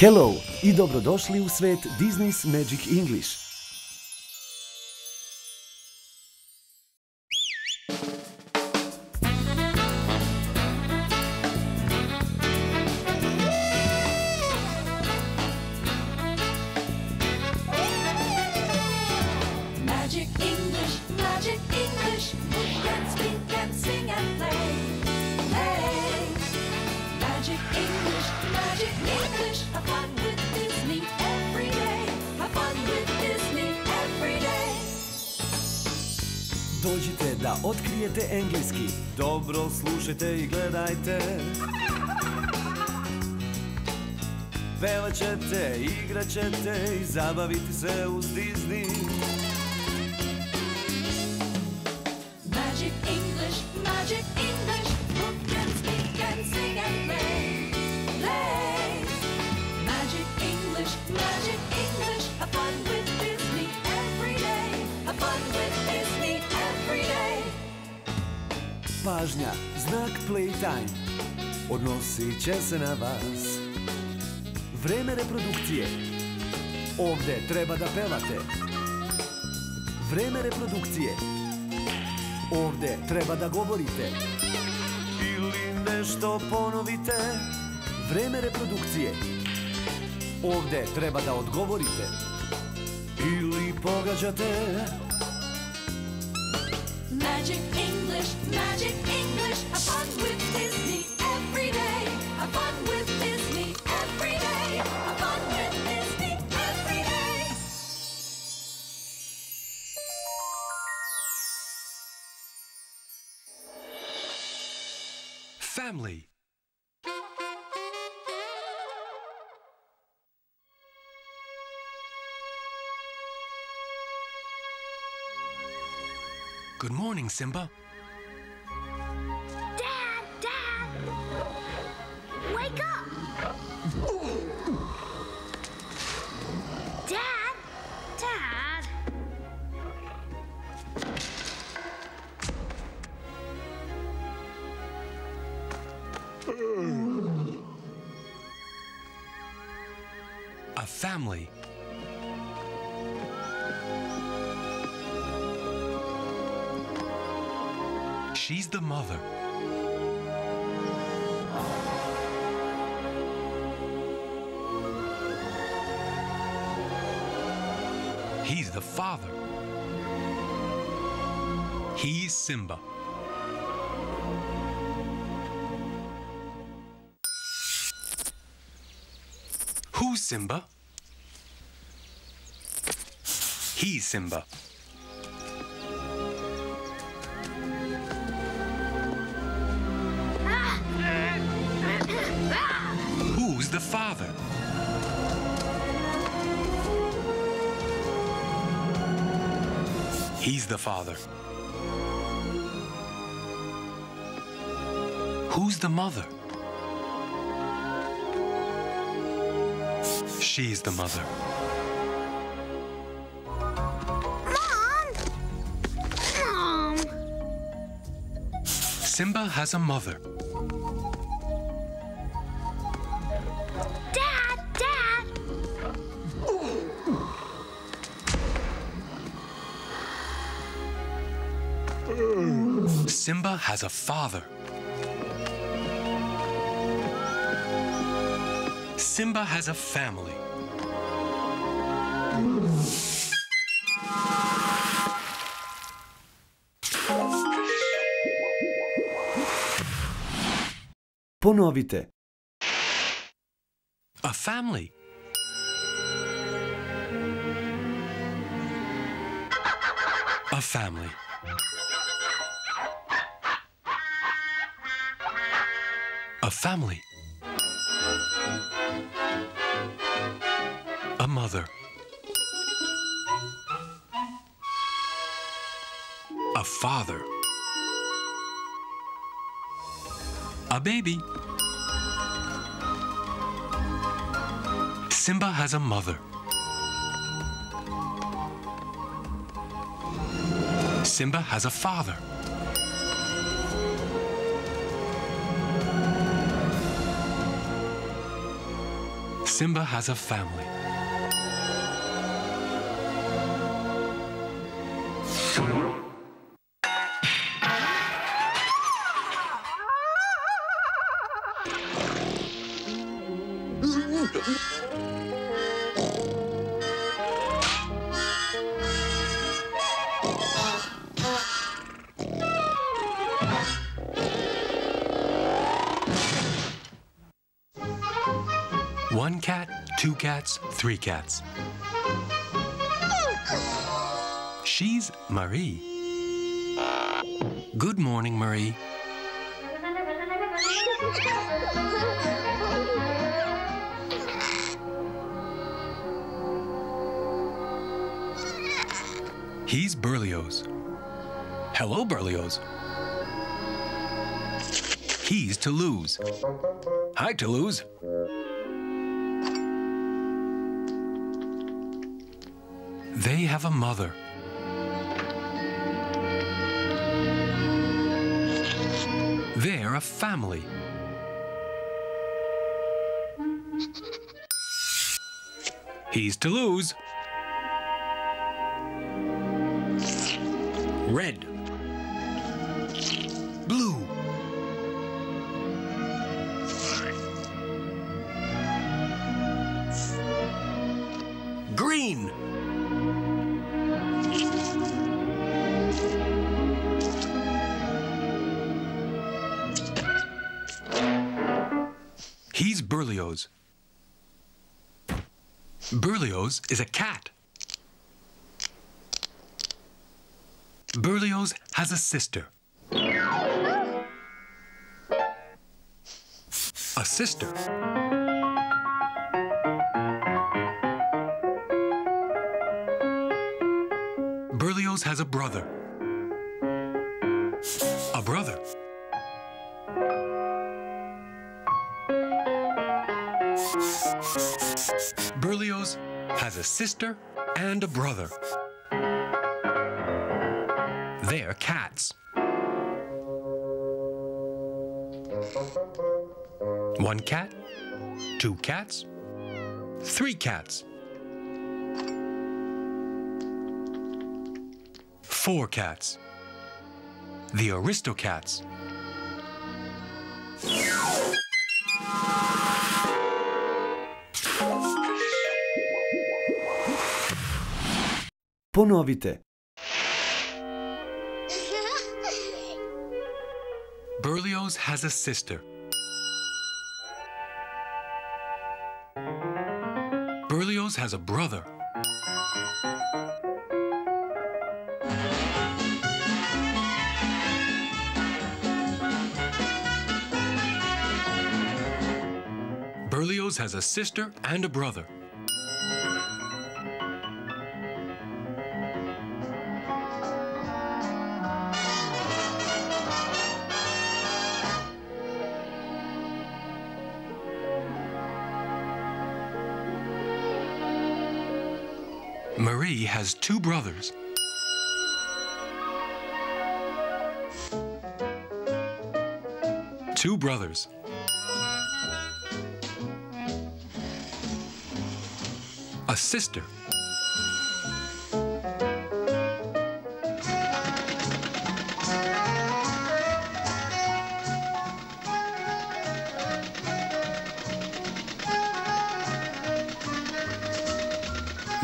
Hello i dobrodošli u svet Disney's Magic English. Dođite da otkrijete engleski. Dobro slušajte i gledajte. Pevat ćete, igrat ćete i zabaviti se uz Disney. Pažnja, znak playtime. Odnosit će se na vas. Vreme reprodukcije. Ovde treba da pevate. Vreme reprodukcije. Ovde treba da govorite. Ili nešto ponovite. Vreme reprodukcije. Ovde treba da odgovorite. Ili pogađate. Magic English, Magic English. Fun with Disney every day. Fun with Disney every day. Fun with Disney every day. Family. Good morning, Simba. A family. She's the mother. He's the father. He's Simba. Simba? He's Simba. Who's the father? He's the father. Who's the mother? She's the mother. Mom! Mom! Simba has a mother. Dad! Dad! Simba has a father. Simba has a family. Ponovite. A family. A family. A family. A mother. A father. A baby. Simba has a mother. Simba has a father. Simba has a family. Two cats, three cats. She's Marie. Good morning, Marie. He's Berlioz. Hello, Berlioz. He's Toulouse. Hi, Toulouse. They have a mother. They're a family. He's Toulouse. Red. He's Berlioz. Berlioz is a cat. Berlioz has a sister. A sister. Berlioz has a brother. A brother. Has a sister and a brother. They're cats. One cat, two cats, three cats, four cats. The Aristocats. Ponovite. Berlioz has a sister. Berlioz has a brother. Berlioz has a sister and a brother. Has two brothers. Two brothers. A sister.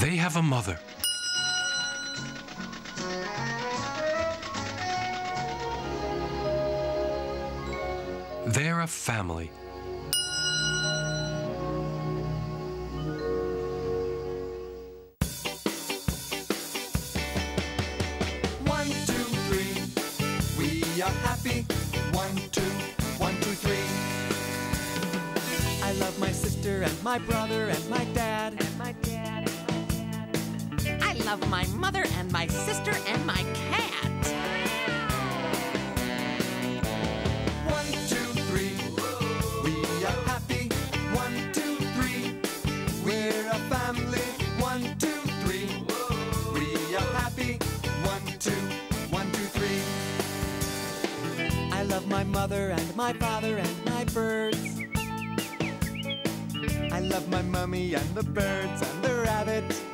They have a mother. They're a family. One, two, three. We are happy. One, two, one, two, three. I love my sister and my brother and my dad. And my dad I love my mother and my sister and my cat. My father and my birds. I love my mummy and the birds and the rabbit.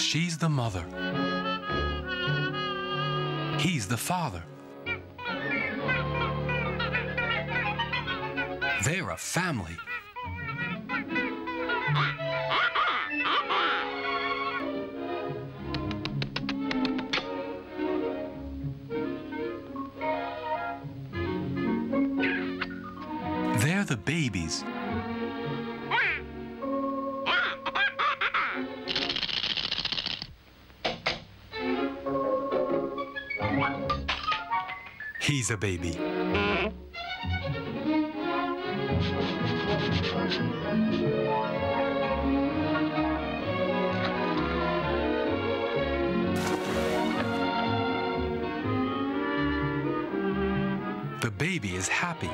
She's the mother. He's the father. They're a family. He's a baby. The baby is happy.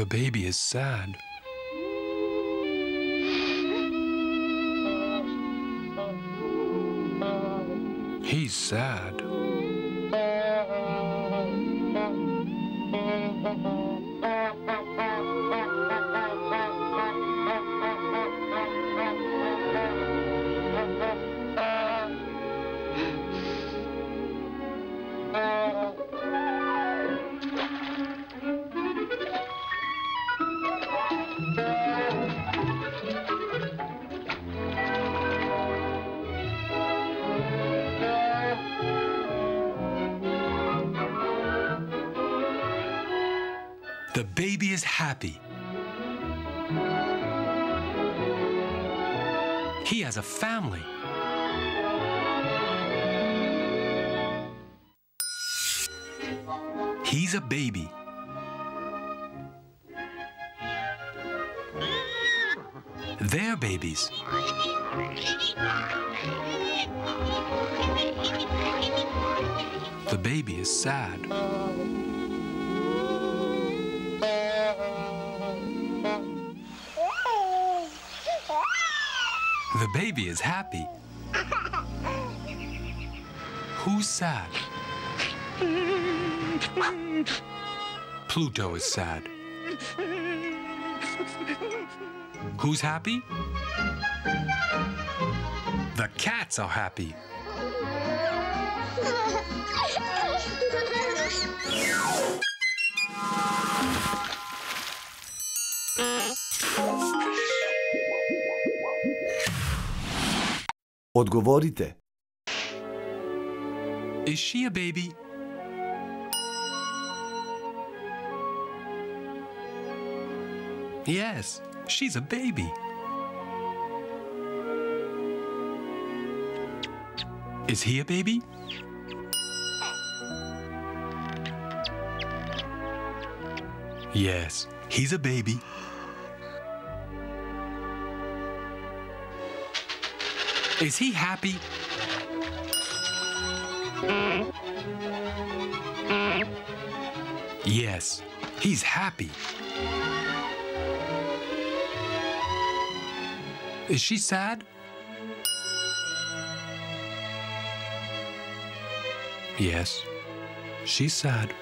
The baby is sad. He's sad. The baby is happy. He has a family. He's a baby. They're babies. The baby is sad. The baby is happy. Who's sad? Pluto is sad. Who's happy? The cats are happy. Odgovorite. Is she a baby? Yes, she's a baby. Is he a baby? Yes, he's a baby. Is he happy? Yes, he's happy. Is she sad? Yes, she's sad.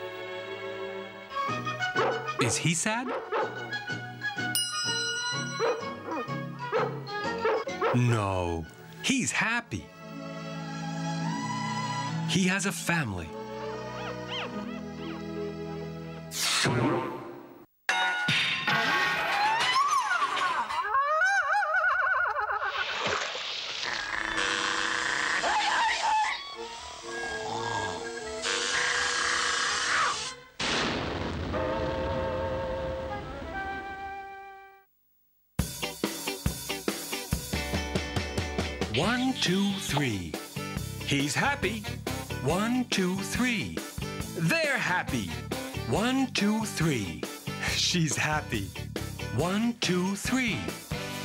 Is he sad? No, he's happy. He has a family. One, two, three. He's happy. One, two, three. They're happy. One, two, three. She's happy. One, two, three.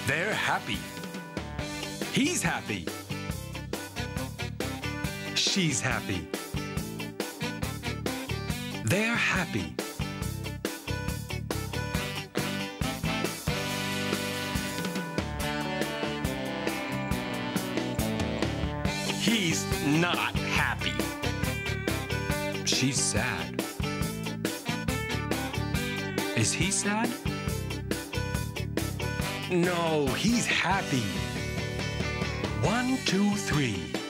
They're happy. He's happy. She's happy. They're happy. He's not happy. She's sad. Is he sad? No, he's happy. One, two, three.